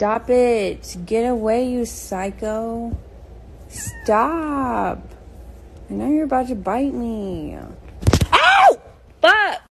Stop it. Get away, you psycho. Stop. I know you're about to bite me.